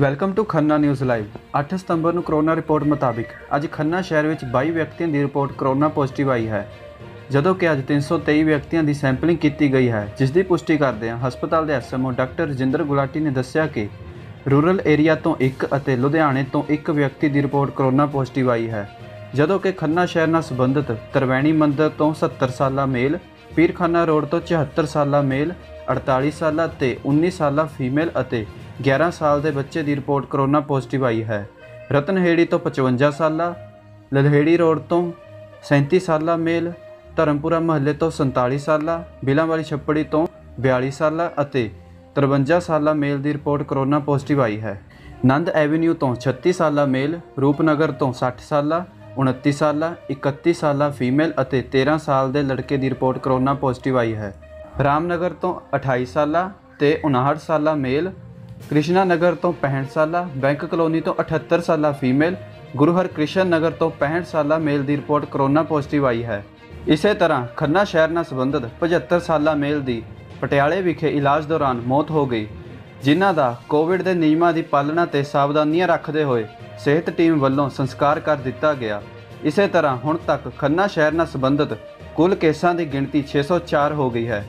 Welcome to Khanna news live 8 ਸਤੰਬਰ ਨੂੰ corona report ਮੁਤਾਬਿਕ ਅੱਜ ਖੰਨਾ ਸ਼ਹਿਰ ਵਿੱਚ 22 ਵਿਅਕਤੀਆਂ ਦੀ ਰਿਪੋਰਟ ਕਰੋਨਾ ਪੋਜ਼ਿਟਿਵ ਆਈ ਹੈ। ਜਦੋਂ ਕਿ ਅੱਜ 323 ਵਿਅਕਤੀਆਂ ਦੀ ਸੈਂਪਲਿੰਗ ਕੀਤੀ ਗਈ ਹੈ, ਜਿਸ ਦੀ ਪੁਸ਼ਟੀ ਕਰਦਿਆਂ ਹਸਪਤਾਲ ਦੇ ਐਸਐਮਓ ਡਾਕਟਰ ਰਜਿੰਦਰ ਗੁਲਾਟੀ ਨੇ ਦੱਸਿਆ ਕਿ ਰੂਰਲ ਏਰੀਆ ਤੋਂ ਇੱਕ ਅਤੇ ਲੁਧਿਆਣੇ ਤੋਂ ਇੱਕ ਵਿਅਕਤੀ ਦੀ ਰਿਪੋਰਟ ਕਰੋਨਾ ਪੋਜ਼ਿਟਿਵ ਆਈ ਹੈ। ਜਦੋਂ ਕਿ ਖੰਨਾ ਸ਼ਹਿਰ ਨਾਲ ਸੰਬੰਧਿਤ ਤਰਵੈਣੀ ਮੰਦਰ ਤੋਂ 70 ਸਾਲਾ ਮੇਲ, ਪੀਰਖਾਨਾ ਰੋਡ ਤੋਂ 74 ਸਾਲਾ ਮੇਲ 48 ਸਾਲਾ ਤੇ 19 ਸਾਲਾ ਫੀਮੇਲ ਅਤੇ 11 ਸਾਲ ਦੇ ਬੱਚੇ ਦੀ ਰਿਪੋਰਟ ਕਰੋਨਾ ਪੋਜ਼ਿਟਿਵ ਆਈ ਹੈ। ਰਤਨਹੇੜੀ ਤੋਂ 55 ਸਾਲਾ, ਲਲਹੇੜੀ ਰੋਡ ਤੋਂ 37 ਸਾਲਾ ਮੇਲ, ਧਰਮਪੁਰਾ ਮਹੱਲੇ ਤੋਂ 47 ਸਾਲਾ, ਬਿਲਾਂਵਾਲੀ ਛੱਪੜੀ ਤੋਂ 42 ਸਾਲਾ ਅਤੇ 53 ਸਾਲਾ ਮੇਲ ਦੀ ਰਿਪੋਰਟ ਕਰੋਨਾ ਪੋਜ਼ਿਟਿਵ ਆਈ ਹੈ। ਨੰਦ ਐਵੀਨਿਊ ਤੋਂ 36 ਸਾਲਾ ਮੇਲ, ਰੂਪਨਗਰ ਤੋਂ 60 ਸਾਲਾ 29 ਸਾਲਾ 31 ਸਾਲਾ ਫੀਮੇਲ ਅਤੇ 13 ਸਾਲ ਦੇ ਲੜਕੇ ਦੀ ਰਿਪੋਰਟ ਕਰੋਨਾ ਪੋਜ਼ਿਟਿਵ ਆਈ ਹੈ। ਰਾਮਨਗਰ ਤੋਂ 28 ਸਾਲਾ ਤੇ 59 ਸਾਲਾ ਮੇਲ ਕ੍ਰਿਸ਼ਨਾ ਨਗਰ ਤੋਂ 65 ਸਾਲਾ ਬੈਂਕ ਕਲੋਨੀ ਤੋਂ 78 ਸਾਲਾ ਫੀਮੇਲ, ਗੁਰੂ ਹਰਕ੍ਰਿਸ਼ਨ ਨਗਰ ਤੋਂ 65 ਸਾਲਾ ਮੇਲ ਦੀ ਰਿਪੋਰਟ ਕਰੋਨਾ ਪੋਜ਼ਿਟਿਵ ਆਈ ਹੈ। ਇਸੇ ਤਰ੍ਹਾਂ ਖੰਨਾ ਸ਼ਹਿਰ ਨਾਲ ਸੰਬੰਧਿਤ 75 ਸਾਲਾ ਮੇਲ ਦੀ ਪਟਿਆਲੇ ਵਿਖੇ ਇਲਾਜ ਦੌਰਾਨ ਮੌਤ ਹੋ ਗਈ, ਜਿਨ੍ਹਾਂ ਦਾ ਕੋਵਿਡ ਦੇ ਨਿਯਮਾਂ ਦੀ ਪਾਲਣਾ ਤੇ ਸਾਵਧਾਨੀਆਂ ਰੱਖਦੇ ਹੋਏ ਸਿਹਤ ਟੀਮ ਵੱਲੋਂ ਸੰਸਕਾਰ ਕਰ ਦਿੱਤਾ ਗਿਆ। ਇਸੇ ਤਰ੍ਹਾਂ ਹੁਣ ਤੱਕ ਖੰਨਾ ਸ਼ਹਿਰ ਨਾਲ ਸੰਬੰਧਿਤ ਕੁੱਲ ਕੇਸਾਂ ਦੀ ਗਿਣਤੀ 604 ਹੋ ਗਈ ਹੈ।